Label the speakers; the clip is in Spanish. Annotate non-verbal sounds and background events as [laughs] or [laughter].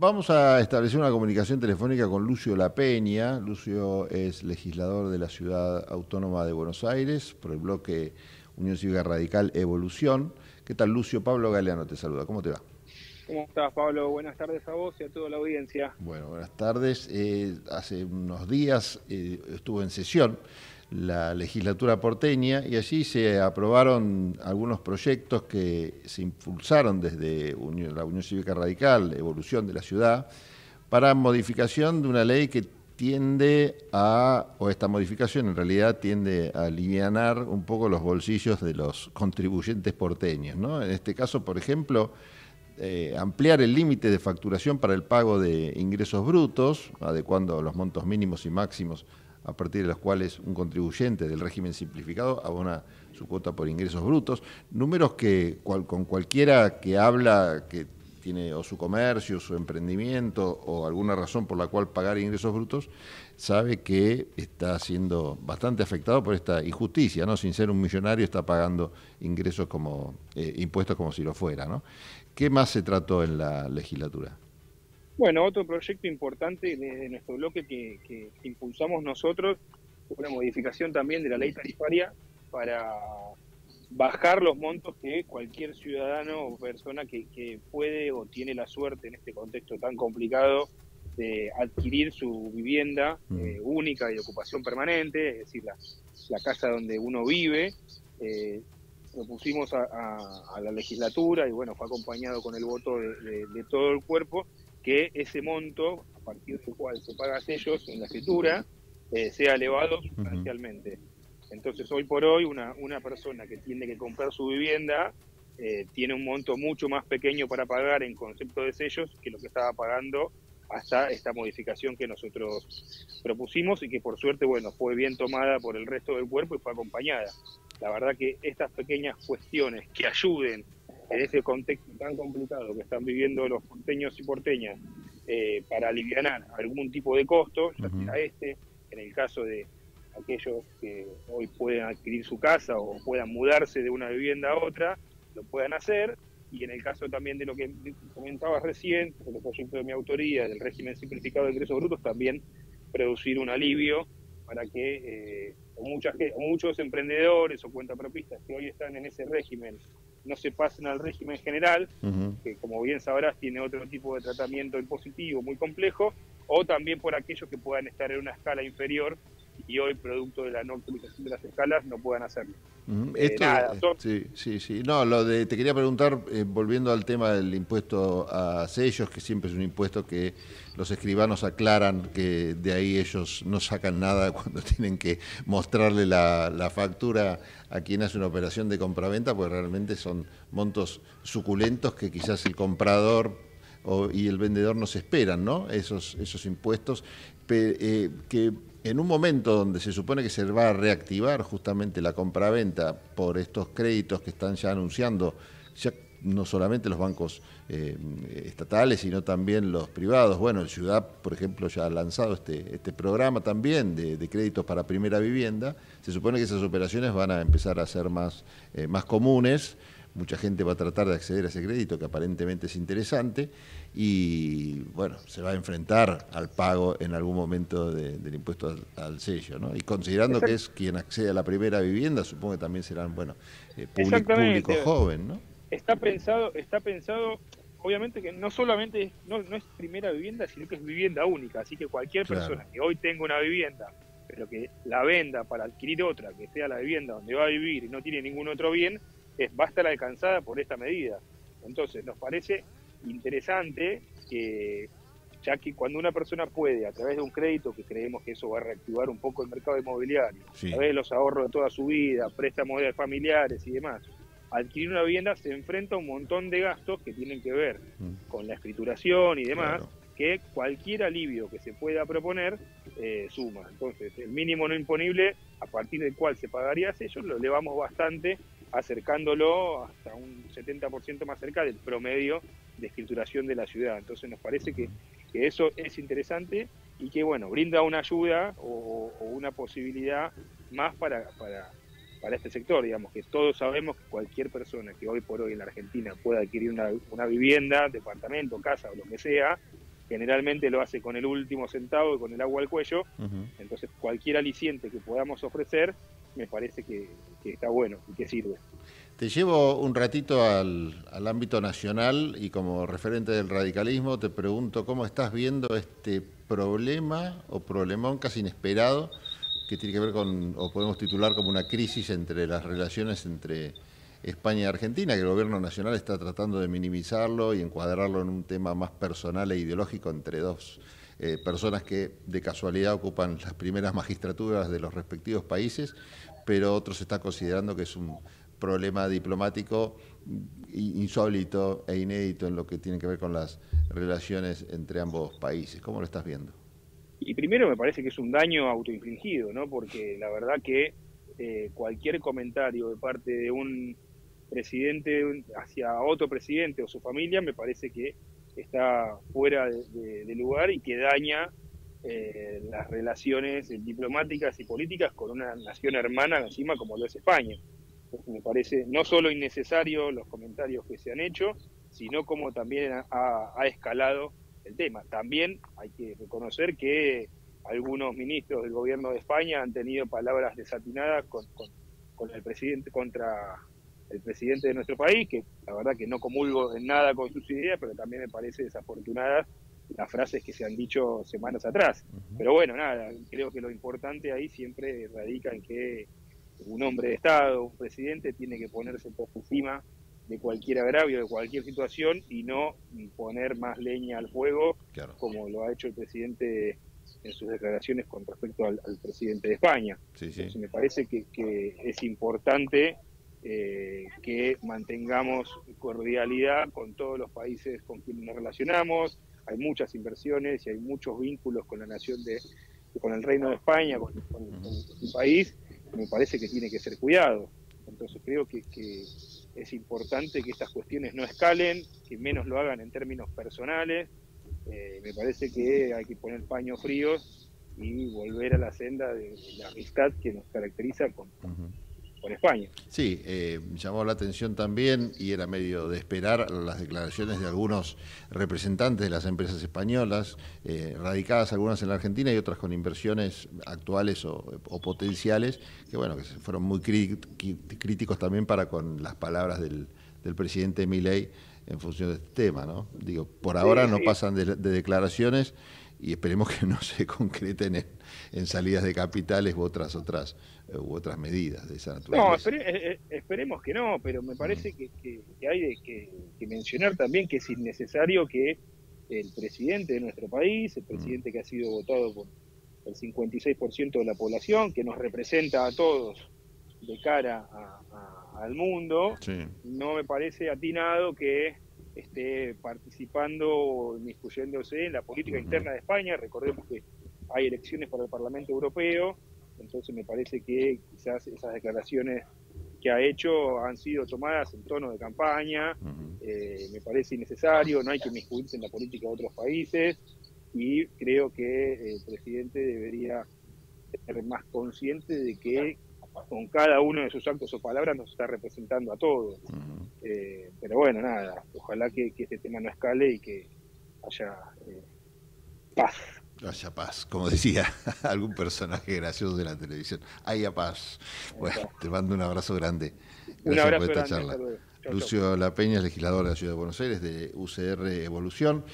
Speaker 1: Vamos a establecer una comunicación telefónica con Lucio La Peña. Lucio es legislador de la Ciudad Autónoma de Buenos Aires por el bloque Unión Cívica Radical Evolución. ¿Qué tal, Lucio? Pablo Galeano te saluda. ¿Cómo te va?
Speaker 2: ¿Cómo estás, Pablo? Buenas tardes a vos y a toda la audiencia.
Speaker 1: Bueno, buenas tardes. Eh, hace unos días eh, estuvo en sesión la legislatura porteña y allí se aprobaron algunos proyectos que se impulsaron desde la Unión Cívica Radical, Evolución de la Ciudad, para modificación de una ley que tiende a, o esta modificación en realidad tiende a aliviar un poco los bolsillos de los contribuyentes porteños. ¿no? En este caso, por ejemplo, eh, ampliar el límite de facturación para el pago de ingresos brutos, adecuando los montos mínimos y máximos a partir de los cuales un contribuyente del régimen simplificado abona su cuota por ingresos brutos, números que con cualquiera que habla que tiene o su comercio, su emprendimiento o alguna razón por la cual pagar ingresos brutos, sabe que está siendo bastante afectado por esta injusticia, ¿no? Sin ser un millonario está pagando ingresos como eh, impuestos como si lo fuera, ¿no? ¿Qué más se trató en la legislatura?
Speaker 2: Bueno, otro proyecto importante de, nuestro bloque que, impulsamos nosotros fue una modificación también de la ley tarifaria para bajar los montos que cualquier ciudadano o persona que, puede o tiene la suerte en este contexto tan complicado de adquirir su vivienda mm. eh, única y de ocupación permanente, es decir, la, casa donde uno vive. Eh, lo pusimos a, la legislatura y bueno, fue acompañado con el voto de todo el cuerpo que ese monto, a partir del cual se paga sellos en la escritura, eh, sea elevado sustancialmente. Entonces, hoy por hoy, una, una persona que tiene que comprar su vivienda eh, tiene un monto mucho más pequeño para pagar en concepto de sellos que lo que estaba pagando hasta esta modificación que nosotros propusimos y que por suerte, bueno, fue bien tomada por el resto del cuerpo y fue acompañada. La verdad que estas pequeñas cuestiones que ayuden en ese contexto tan complicado que están viviendo los porteños y porteñas eh, para aliviar algún tipo de costo, ya sea este, en el caso de aquellos que hoy pueden adquirir su casa o puedan mudarse de una vivienda a otra, lo puedan hacer, y en el caso también de lo que comentabas recién, de los proyectos de mi autoría, del régimen simplificado de ingresos brutos, también producir un alivio para que eh, muchas, muchos emprendedores o cuentapropistas que hoy están en ese régimen no se pasen al régimen general, que como bien sabrás tiene otro tipo de tratamiento impositivo muy complejo, o también por aquellos que puedan estar en una escala inferior y hoy, producto de la no optimización de las escalas, no puedan hacerlo.
Speaker 1: Eh, sí, sí, sí. No, lo de, te quería preguntar, eh, volviendo al tema del impuesto a sellos, que siempre es un impuesto que los escribanos aclaran que de ahí ellos no sacan nada [laughs] cuando tienen que mostrarle la, la factura a quien hace una operación de compraventa, pues realmente son montos suculentos que quizás el comprador y el vendedor no se esperan, ¿no? Esos, esos impuestos, eh, que en un momento donde se supone que se va a reactivar justamente la compraventa por estos créditos que están ya anunciando, ya no solamente los bancos eh, estatales, sino también los privados. Bueno, el Ciudad, por ejemplo, ya ha lanzado este, este programa también de, créditos para primera vivienda. Se supone que esas operaciones van a empezar a ser más, eh, más comunes mucha gente va a tratar de acceder a ese crédito que aparentemente es interesante y bueno, se va a enfrentar al pago en algún momento del impuesto al, sello, ¿no? Y considerando que es quien accede a la primera vivienda, supongo que también serán, bueno, eh, público, joven, ¿no?
Speaker 2: Está pensado, está pensado, obviamente que no solamente es, no, es primera vivienda, sino que es vivienda única, así que cualquier persona que hoy tenga una vivienda pero que la venda para adquirir otra, que sea la vivienda donde va a vivir y no tiene ningún otro bien, va a estar alcanzada por esta medida. Entonces, nos parece interesante que, ya que cuando una persona puede, a través de un crédito, que creemos que eso va a reactivar un poco el mercado inmobiliario, a través de los ahorros de toda su vida, préstamos de familiares y demás, adquirir una vivienda se enfrenta a un montón de gastos que tienen que ver mm. con la escrituración y demás, que cualquier alivio que se pueda proponer eh, suma. Entonces, el mínimo no imponible, a partir del cual se pagaría sello, lo elevamos bastante acercándolo hasta un 70% más cerca del promedio de escrituración de la ciudad. Entonces nos parece que, eso es interesante y que bueno, brinda una ayuda o, una posibilidad más para, para, para, este sector, digamos, que todos sabemos que cualquier persona que hoy por hoy en la Argentina pueda adquirir una, una vivienda, departamento, casa o lo que sea, generalmente lo hace con el último centavo y con el agua al cuello, entonces cualquier aliciente que podamos ofrecer me parece que, está bueno y que sirve.
Speaker 1: Te llevo un ratito al, ámbito nacional y como referente del radicalismo te pregunto cómo estás viendo este problema o problemón casi inesperado que tiene que ver con, o podemos titular como una crisis entre las relaciones entre España y Argentina, que el gobierno nacional está tratando de minimizarlo y encuadrarlo en un tema más personal e ideológico entre dos eh, personas que de casualidad ocupan las primeras magistraturas de los respectivos países, pero otros están considerando que es un problema diplomático insólito e inédito en lo que tiene que ver con las relaciones entre ambos países. ¿Cómo lo estás viendo?
Speaker 2: Y primero me parece que es un daño autoinfligido, ¿no? Porque la verdad que eh, cualquier comentario de parte de un presidente hacia otro presidente o su familia, me parece que está fuera de, lugar y que daña eh, las relaciones diplomáticas y políticas con una nación hermana encima como lo es España. me parece no solo innecesario los comentarios que se han hecho, sino como también ha, escalado el tema. También hay que reconocer que algunos ministros del gobierno de España han tenido palabras desatinadas con, con el presidente contra el presidente de nuestro país, que la verdad que no comulgo en nada con sus ideas, pero también me parece desafortunada las frases que se han dicho semanas atrás. Pero bueno, nada, creo que lo importante ahí siempre radica en que un hombre de Estado, un presidente, tiene que ponerse por encima de cualquier agravio, de cualquier situación y no poner más leña al fuego, como lo ha hecho el presidente en sus declaraciones con respecto al, presidente de España. Entonces me parece que, que es importante eh, que mantengamos cordialidad con todos los países con quienes nos relacionamos. Hay muchas inversiones y hay muchos vínculos con la nación de, con el Reino de España, con, su país. Me parece que tiene que ser cuidado. Entonces creo que, es importante que estas cuestiones no escalen, que menos lo hagan en términos personales. Eh, me parece que hay que poner paños fríos y volver a la senda de, la amistad que nos caracteriza con, con España.
Speaker 1: Sí, eh, llamó la atención también, y era medio de esperar, las declaraciones de algunos representantes de las empresas españolas, eh, radicadas algunas en la Argentina y otras con inversiones actuales o, potenciales, que bueno, que fueron muy críticos también para con las palabras del, presidente Milei en función de este tema, ¿no? Digo, por ahora no pasan de declaraciones y esperemos que no se concreten en, salidas de capitales u otras otras u otras medidas de esa
Speaker 2: naturaleza. No, eh, eh, esperemos que no, pero me parece mm. que, hay que, mencionar también que es innecesario que el presidente de nuestro país, el mm. presidente que ha sido votado por el 56% de la población, que nos representa a todos de cara al mundo, no me parece atinado que esté participando o inmiscuyéndose en la política interna de España. Recordemos que hay elecciones para el Parlamento Europeo, entonces me parece que quizás esas declaraciones que ha hecho han sido tomadas en tono de campaña, eh, me parece innecesario, no hay que inmiscuirse en la política de otros países y creo que el presidente debería ser más consciente de que con cada uno de sus actos o palabras nos está representando a todos. Eh, pero bueno, nada, ojalá que, este tema no escale y que haya eh, paz.
Speaker 1: Haya paz, como decía [laughs] algún personaje gracioso de la televisión. Haya paz. Bueno, te mando un abrazo grande.
Speaker 2: Gracias un por esta charla.
Speaker 1: Lucio La Peña, legislador de la Ciudad de Buenos Aires de UCR Evolución.